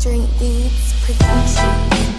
Drink Beats